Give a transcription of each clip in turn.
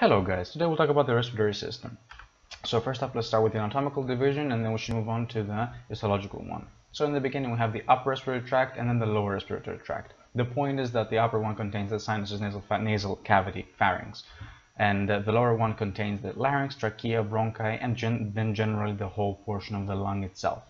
Hello guys, today we'll talk about the respiratory system. So first up, let's start with the anatomical division and then we should move on to the histological one. So in the beginning we have the upper respiratory tract and then the lower respiratory tract. The point is that the upper one contains the sinuses, nasal, nasal cavity, pharynx. And uh, the lower one contains the larynx, trachea, bronchi, and gen then generally the whole portion of the lung itself.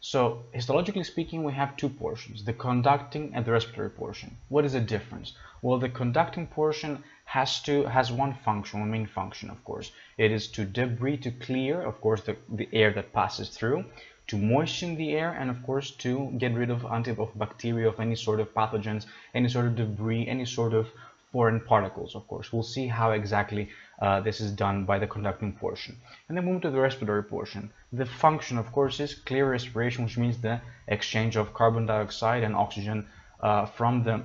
So histologically speaking, we have two portions, the conducting and the respiratory portion. What is the difference? Well, the conducting portion has to has one function, one main function, of course. It is to debris, to clear, of course, the, the air that passes through, to moisten the air, and of course to get rid of anti of bacteria, of any sort of pathogens, any sort of debris, any sort of foreign particles, of course. We'll see how exactly uh, this is done by the conducting portion. And then move to the respiratory portion. The function, of course, is clear respiration, which means the exchange of carbon dioxide and oxygen uh, from the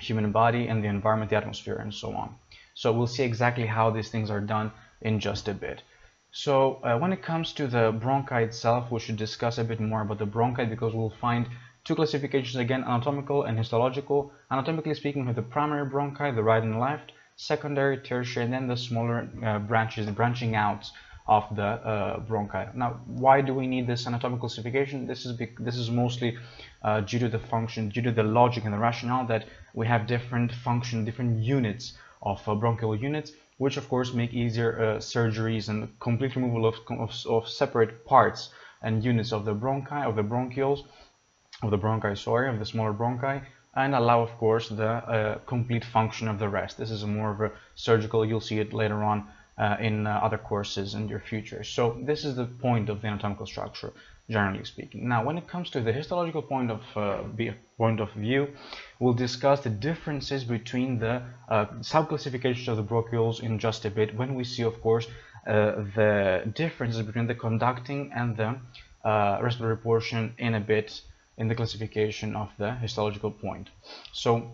human body and the environment, the atmosphere, and so on. So we'll see exactly how these things are done in just a bit. So uh, when it comes to the bronchi itself, we should discuss a bit more about the bronchi because we'll find Two classifications again, anatomical and histological. Anatomically speaking, we have the primary bronchi, the right and left, secondary, tertiary, and then the smaller uh, branches, branching out of the uh, bronchi. Now, why do we need this anatomical classification? This is this is mostly uh, due to the function, due to the logic and the rationale that we have different function, different units of uh, bronchial units, which of course make easier uh, surgeries and complete removal of, of, of separate parts and units of the bronchi, of the bronchioles, of the bronchi, sorry, of the smaller bronchi, and allow, of course, the uh, complete function of the rest. This is more of a surgical, you'll see it later on uh, in uh, other courses in your future. So this is the point of the anatomical structure, generally speaking. Now, when it comes to the histological point of, uh, point of view, we'll discuss the differences between the uh, subclassifications of the bronchioles in just a bit when we see, of course, uh, the differences between the conducting and the respiratory portion in a bit in the classification of the histological point. So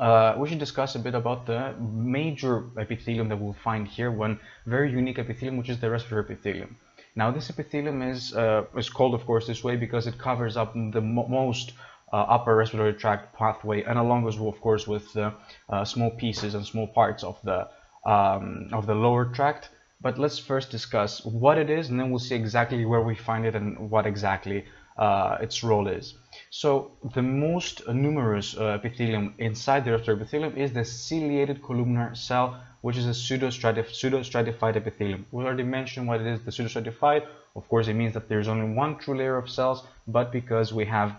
uh, we should discuss a bit about the major epithelium that we'll find here, one very unique epithelium, which is the respiratory epithelium. Now this epithelium is, uh, is called of course this way because it covers up the mo most uh, upper respiratory tract pathway and along as well of course with uh, small pieces and small parts of the, um, of the lower tract. But let's first discuss what it is and then we'll see exactly where we find it and what exactly its role is. So the most numerous uh, epithelium inside the respiratory epithelium is the ciliated columnar cell, which is a pseudostratif pseudostratified epithelium. We already mentioned what it is, the pseudostratified. Of course, it means that there's only one true layer of cells, but because we have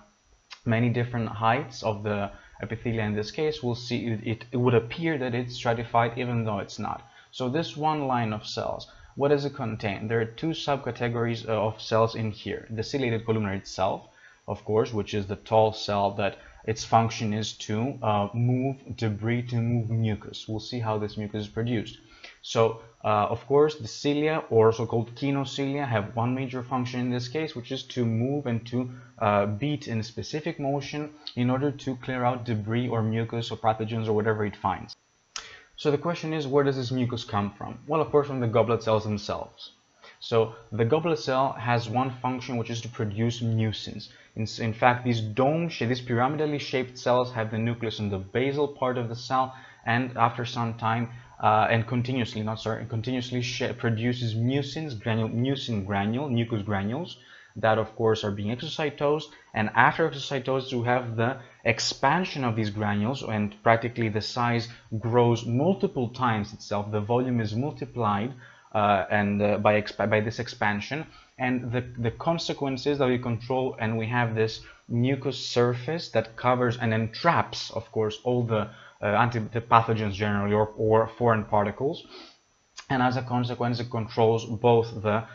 many different heights of the epithelia in this case, we'll see it, it, it would appear that it's stratified even though it's not. So this one line of cells what does it contain? There are two subcategories of cells in here. The ciliated columnar itself, of course, which is the tall cell that its function is to uh, move debris, to move mucus. We'll see how this mucus is produced. So, uh, of course, the cilia, or so-called kinocilia, have one major function in this case, which is to move and to uh, beat in a specific motion in order to clear out debris or mucus or pathogens or whatever it finds. So the question is, where does this mucus come from? Well, of course, from the goblet cells themselves. So the goblet cell has one function, which is to produce mucins. In, in fact, these dome, these pyramidally shaped cells have the nucleus in the basal part of the cell, and after some time, uh, and continuously, not sorry, continuously produces mucins, granule, mucin granule, mucus granules, that of course are being exocytosed. And after exocytosis we have the expansion of these granules and practically the size grows multiple times itself. The volume is multiplied uh, and uh, by by this expansion. And the the consequences that we control and we have this mucous surface that covers and entraps of course all the uh, pathogens generally or, or foreign particles. And as a consequence it controls both the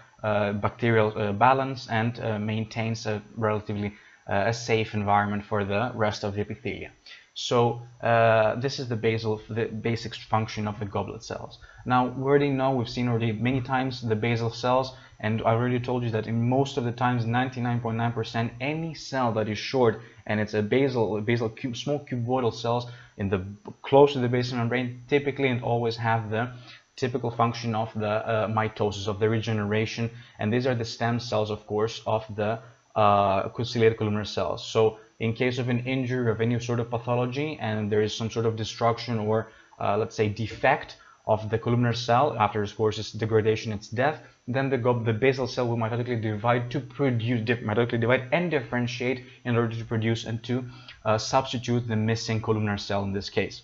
bacterial uh, balance and uh, maintains a relatively a safe environment for the rest of the epithelia. So uh, this is the basal, the basic function of the goblet cells. Now we already know, we've seen already many times the basal cells, and I already told you that in most of the times, 99.9%, percent any cell that is short and it's a basal, basal cube, small cuboidal cells in the close to the basal membrane, typically and always have the typical function of the uh, mitosis, of the regeneration. And these are the stem cells, of course, of the uh, columnar cells. So in case of an injury of any sort of pathology and there is some sort of destruction or uh, let's say defect of the columnar cell after of course its degradation its death then the, the basal cell will mitotically divide to produce mitotically divide and differentiate in order to produce and to uh, substitute the missing columnar cell in this case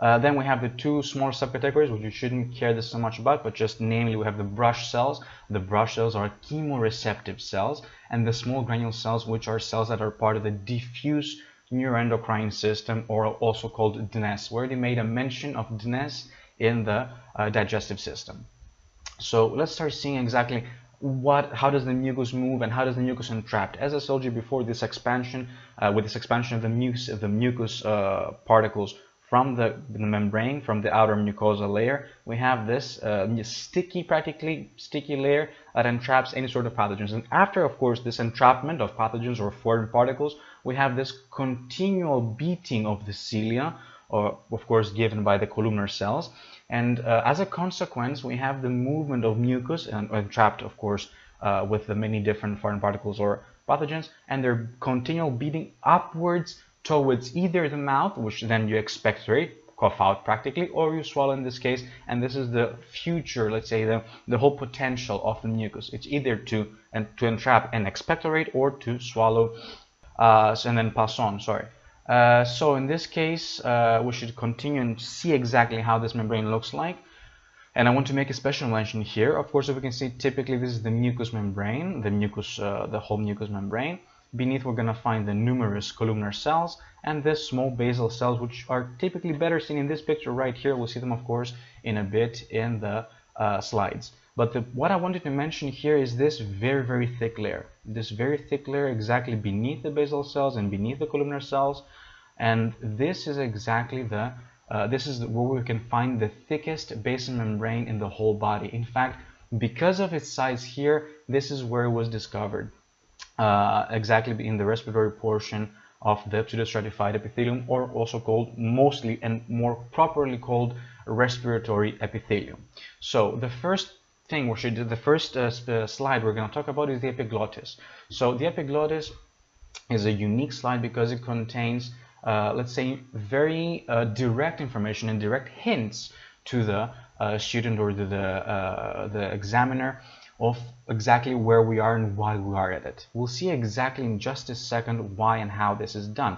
uh, then we have the two small subcategories, which you shouldn't care this so much about, but just namely we have the brush cells. The brush cells are chemoreceptive cells, and the small granule cells, which are cells that are part of the diffuse neuroendocrine system, or also called DNES. We already made a mention of DNES in the uh, digestive system. So let's start seeing exactly what how does the mucus move and how does the mucus entrapped? as i told you before this expansion uh, with this expansion of the mucus of the mucus uh, particles from the, the, membrane, from the outer mucosa layer, we have this uh, sticky, practically sticky layer that entraps any sort of pathogens. And after, of course, this entrapment of pathogens or foreign particles, we have this continual beating of the cilia, or of course given by the columnar cells. And uh, as a consequence, we have the movement of mucus, and entrapped, of course, uh, with the many different foreign particles or pathogens, and their continual beating upwards towards either the mouth, which then you expectorate, cough out practically, or you swallow in this case, and this is the future, let's say the, the whole potential of the mucus. It's either to, and, to entrap and expectorate or to swallow uh, and then pass on, sorry. Uh, so in this case, uh, we should continue and see exactly how this membrane looks like. And I want to make a special mention here. Of course, if we can see, typically this is the mucous membrane, the mucus, uh, the whole mucous membrane. Beneath we're going to find the numerous columnar cells and the small basal cells which are typically better seen in this picture right here. We'll see them of course in a bit in the uh, slides. But the, what I wanted to mention here is this very very thick layer. This very thick layer exactly beneath the basal cells and beneath the columnar cells and this is exactly the uh, this is where we can find the thickest basal membrane in the whole body. In fact, because of its size here, this is where it was discovered uh, exactly in the respiratory portion of the pseudostratified epithelium or also called mostly and more properly called respiratory epithelium. So the first thing we should do, the first uh, uh slide we're going to talk about is the epiglottis. So the epiglottis is a unique slide because it contains uh, let's say very uh, direct information and direct hints to the uh, student or the, uh, the examiner of exactly where we are and why we are at it. We'll see exactly in just a second why and how this is done.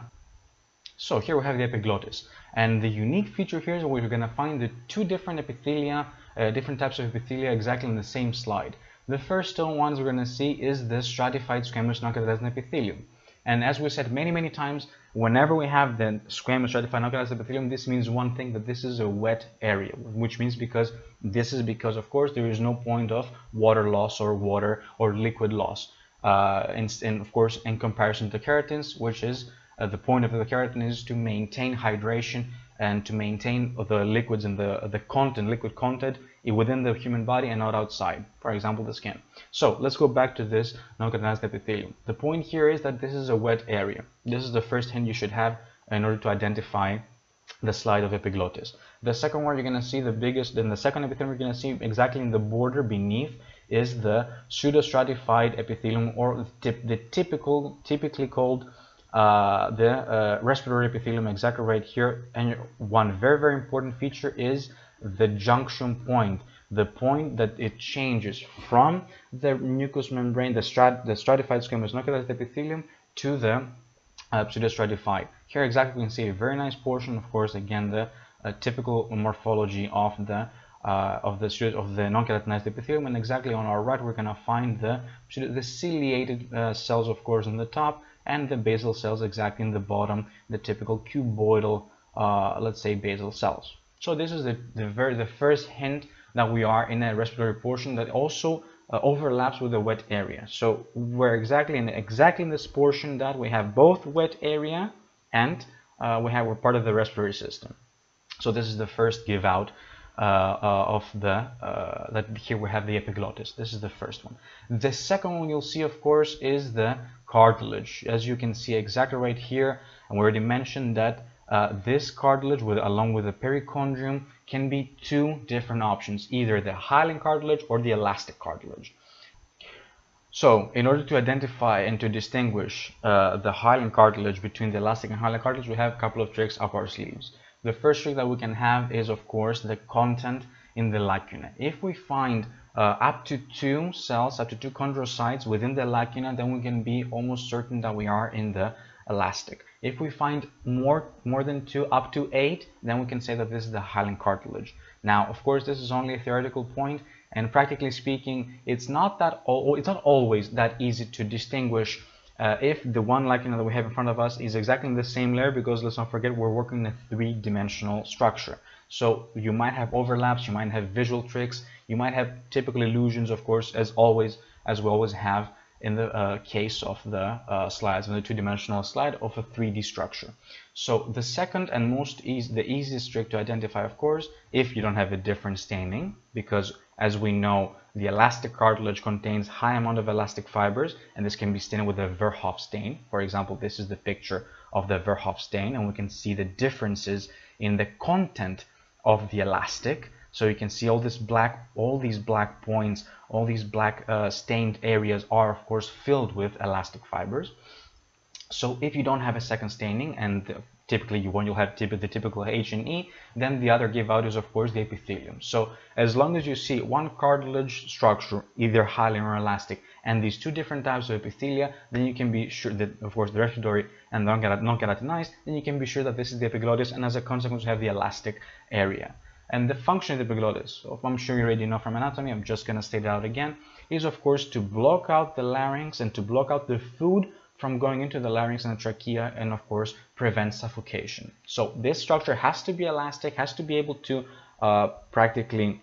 So here we have the epiglottis. And the unique feature here is we're going to find the two different epithelia, uh, different types of epithelia exactly in the same slide. The first ones we're going to see is the stratified squamous non epithelium. And as we said many, many times, whenever we have the squamous stratified non epithelium, this means one thing, that this is a wet area, which means because this is because, of course, there is no point of water loss or water or liquid loss. Uh, and, and, of course, in comparison to keratins, which is uh, the point of the keratin is to maintain hydration and to maintain the liquids and the, the content, liquid content within the human body and not outside, for example, the skin. So let's go back to this non-keratinized epithelium. The point here is that this is a wet area. This is the first hint you should have in order to identify the slide of epiglottis. The second one you're going to see the biggest, then the second epithelium you're going to see exactly in the border beneath is the pseudostratified epithelium or the, the typical, typically called uh, the uh, respiratory epithelium exactly right here. And one very, very important feature is the junction point, the point that it changes from the mucous membrane, the, strat the stratified squamous nucleus epithelium to the uh, pseudostratified. Here exactly we can see a very nice portion, of course, again, the uh, typical morphology of the uh, of the of the non-keratinized epithelium and exactly on our right we're going to find the the ciliated uh, cells of course in the top and the basal cells exactly in the bottom, the typical cuboidal, uh, let's say, basal cells. So this is the, the, very, the first hint that we are in a respiratory portion that also uh, overlaps with the wet area. So we're exactly in exactly in this portion that we have both wet area and uh, we have we're part of the respiratory system. So this is the first give out uh, uh, of the uh, that here we have the epiglottis. This is the first one. The second one you'll see, of course, is the cartilage. As you can see exactly right here, and we already mentioned that uh, this cartilage, with along with the perichondrium, can be two different options, either the hyaline cartilage or the elastic cartilage. So, in order to identify and to distinguish uh, the hyaline cartilage between the elastic and hyaline cartilage, we have a couple of tricks up our sleeves. The first trick that we can have is, of course, the content in the lacuna. If we find uh, up to two cells, up to two chondrocytes within the lacuna, then we can be almost certain that we are in the elastic. If we find more, more than two, up to eight, then we can say that this is the hyaline cartilage. Now, of course, this is only a theoretical point, and practically speaking, it's not that it's not always that easy to distinguish uh, if the one lacuna that we have in front of us is exactly in the same layer because let's not forget we're working in a three-dimensional structure. So you might have overlaps, you might have visual tricks, you might have typical illusions, of course, as always, as we always have in the uh, case of the uh, slides, in the two-dimensional slide of a 3D structure. So the second and most easy, the easiest trick to identify, of course, if you don't have a different staining, because as we know, the elastic cartilage contains high amount of elastic fibers, and this can be stained with a Verhoeff stain. For example, this is the picture of the Verhoeff stain, and we can see the differences in the content of the elastic so you can see all this black, all these black points, all these black uh, stained areas are of course filled with elastic fibers. So if you don't have a second staining and typically you want you'll have the typical H and E, then the other give out is of course the epithelium. So as long as you see one cartilage structure, either hyaline or elastic, and these two different types of epithelia, then you can be sure that of course the respiratory and non-keratinized, then you can be sure that this is the epiglottis, and as a consequence you have the elastic area. And the function of the epiglottis, I'm sure you already know from anatomy, I'm just going to state it out again, is of course to block out the larynx and to block out the food from going into the larynx and the trachea and of course prevent suffocation. So this structure has to be elastic, has to be able to uh, practically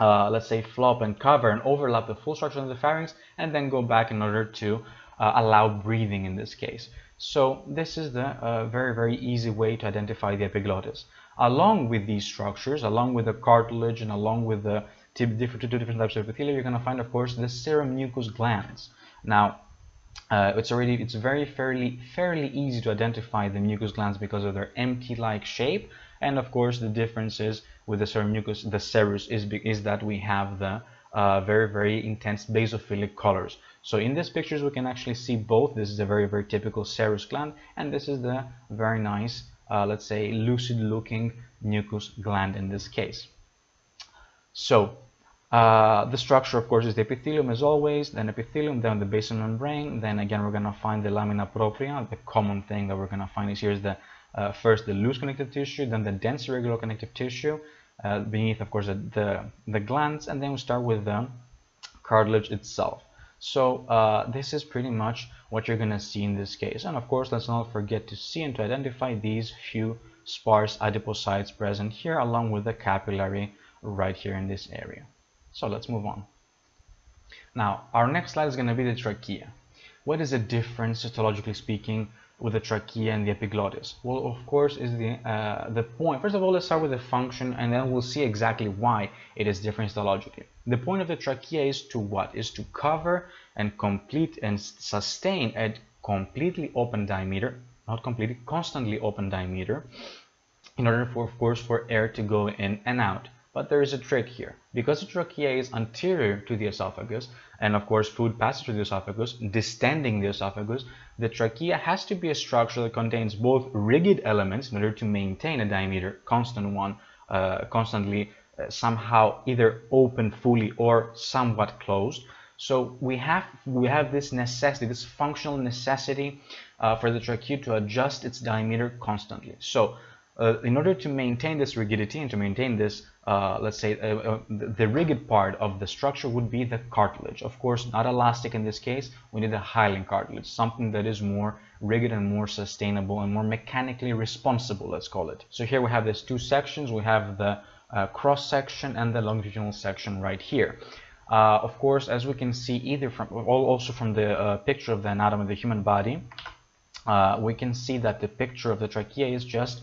uh, let's say flop and cover and overlap the full structure of the pharynx and then go back in order to uh, allow breathing in this case. So this is the uh, very very easy way to identify the epiglottis along with these structures, along with the cartilage and along with the different, two different types of epithelia, you're going to find, of course, the seromucous glands. Now, uh, it's already it's very fairly fairly easy to identify the mucous glands because of their empty-like shape, and of course the differences with the serum mucus, the serous, is is that we have the uh, very very intense basophilic colors. So in these pictures we can actually see both. This is a very very typical serous gland, and this is the very nice uh, let's say lucid looking mucous gland in this case so uh, the structure of course is the epithelium as always then epithelium then the basal membrane then again we're going to find the lamina propria the common thing that we're going to find is here is the uh, first the loose connective tissue then the dense irregular connective tissue uh, beneath of course the, the, the glands and then we start with the cartilage itself so uh, this is pretty much what you're going to see in this case. And of course, let's not forget to see and to identify these few sparse adipocytes present here along with the capillary right here in this area. So let's move on. Now, our next slide is going to be the trachea. What is the difference, histologically speaking, with the trachea and the epiglottis? Well, of course, is the uh, the point. First of all, let's start with the function, and then we'll see exactly why it is different histologically. The point of the trachea is to what? Is to cover and complete and sustain a completely open diameter, not completely, constantly open diameter, in order for, of course, for air to go in and out. But there is a trick here. Because the trachea is anterior to the esophagus, and of course food passes through the esophagus, distending the esophagus, the trachea has to be a structure that contains both rigid elements in order to maintain a diameter, constant one, uh, constantly uh, somehow either open fully or somewhat closed. So we have we have this necessity, this functional necessity uh, for the trachea to adjust its diameter constantly. So uh, in order to maintain this rigidity and to maintain this, uh, let's say, uh, uh, the, rigid part of the structure would be the cartilage. Of course, not elastic in this case. We need a hyaline cartilage, something that is more rigid and more sustainable and more mechanically responsible, let's call it. So here we have these two sections. We have the uh, cross section and the longitudinal section right here. Uh, of course, as we can see either from also from the picture of the anatomy of the human body, we can see that the picture of the trachea is just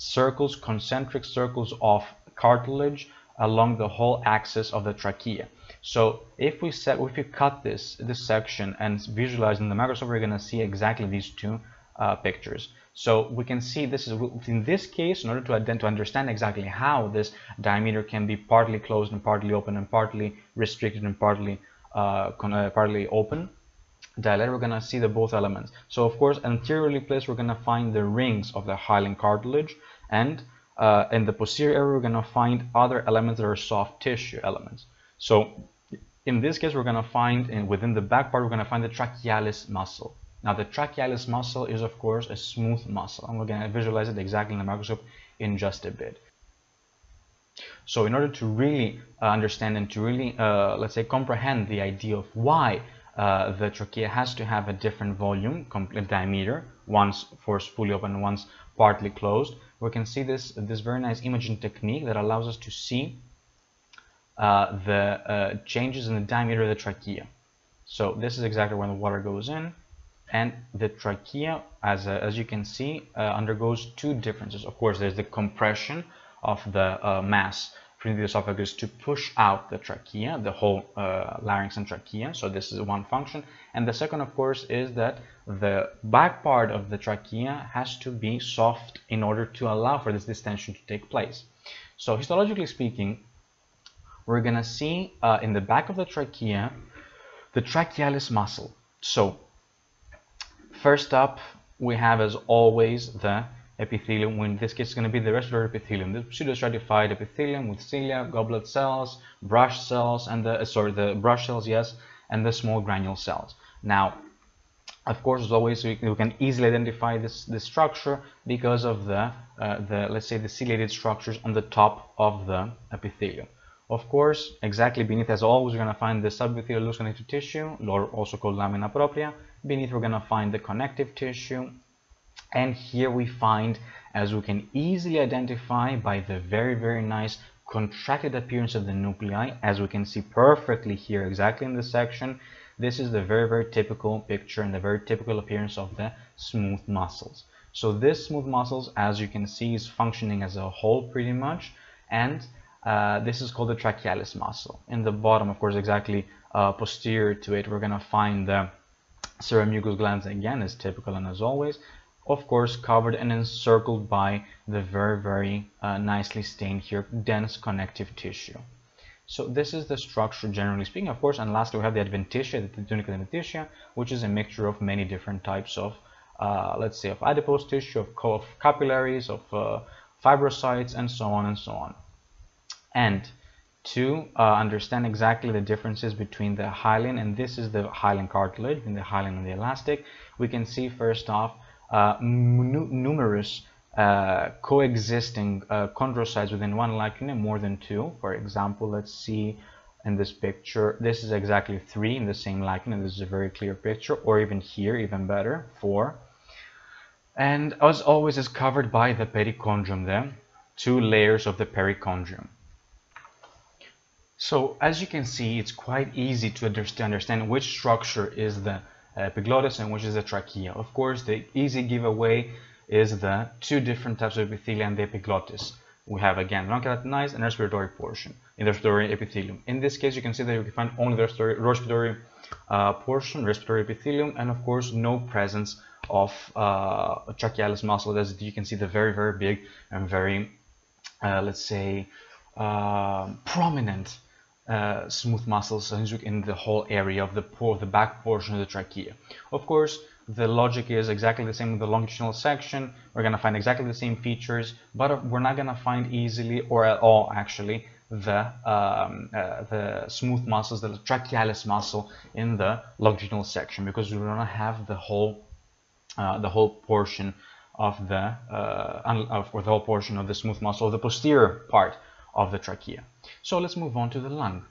circles, concentric circles of cartilage along the whole axis of the trachea. So if we set, if we cut this this section and visualize in the microscope, we're going to see exactly these two uh, pictures. So we can see this is in this case, in order to, to understand exactly how this diameter can be partly closed and partly open and partly restricted and partly uh, uh partly open, dilated, we're going to see the both elements. So of course, anteriorly placed, we're going to find the rings of the hyaline cartilage and uh, in the posterior area, we're going to find other elements that are soft tissue elements. So in this case, we're going to find in, within the back part, we're going to find the trachealis muscle. Now, the trachealis muscle is, of course, a smooth muscle, and we're going to visualize it exactly in the microscope in just a bit. So in order to really uh, understand and to really, uh, let's say, comprehend the idea of why uh, the trachea has to have a different volume, complete diameter, once force fully open, once partly closed, we can see this, this very nice imaging technique that allows us to see uh, the uh, changes in the diameter of the trachea. So this is exactly when the water goes in and the trachea, as, uh, as you can see, uh, undergoes two differences. Of course, there's the compression of the uh, mass the esophagus to push out the trachea, the whole uh, larynx and trachea. So this is one function. And the second, of course, is that the back part of the trachea has to be soft in order to allow for this distension to take place. So histologically speaking, we're going to see uh, in the back of the trachea the trachealis muscle. So first up, we have as always the epithelium. In this case, it's going to be the respiratory epithelium, the pseudostratified epithelium with cilia, goblet cells, brush cells, and the sorry, the brush cells, yes, and the small granule cells. Now, of course, as always, we, we can easily identify this this structure because of the uh, the let's say the ciliated structures on the top of the epithelium. Of course, exactly beneath, as always, we're going to find the subepithelial loose connective tissue, or also called lamina propria. Beneath, we're going to find the connective tissue. And here we find, as we can easily identify by the very, very nice contracted appearance of the nuclei, as we can see perfectly here, exactly in this section, this is the very, very typical picture and the very typical appearance of the smooth muscles. So this smooth muscles, as you can see, is functioning as a whole pretty much, and uh, this is called the trachealis muscle. In the bottom, of course, exactly uh, posterior to it, we're going to find the seromucous glands again, as typical and as always. Of course, covered and encircled by the very, very uh, nicely stained here, dense connective tissue. So this is the structure generally speaking, of course, and lastly we have the adventitia, the tunica adventitia, which is a mixture of many different types of, uh, let's say, of adipose tissue, of, of capillaries, of uh, fibrocytes, and so on and so on and to uh, understand exactly the differences between the hyaline and this is the hyaline cartilage in the hyaline and the elastic we can see first off numerous uh, coexisting uh, chondrocytes within one lacuna more than two. For example let's see in this picture this is exactly three in the same lacuna this is a very clear picture or even here even better four. And as always is covered by the perichondrium there two layers of the perichondrium so as you can see, it's quite easy to understand which structure is the epiglottis and which is the trachea. Of course, the easy giveaway is the two different types of epithelium and the epiglottis. We have again non-keratinized and respiratory portion in the respiratory epithelium. In this case, you can see that you can find only the respiratory, respiratory uh, portion, respiratory epithelium, and of course, no presence of uh, trachealis muscle. As you can see, the very, very big and very, uh, let's say, uh, prominent uh, smooth muscles in the whole area of the, the back portion of the trachea. Of course, the logic is exactly the same with the longitudinal section. We're going to find exactly the same features, but we're not going to find easily or at all actually the um, uh, the smooth muscles, the trachealis muscle in the longitudinal section because we don't have the whole uh, the whole portion of the uh, or the whole portion of the smooth muscle of the posterior part of the trachea. So let's move on to the lung.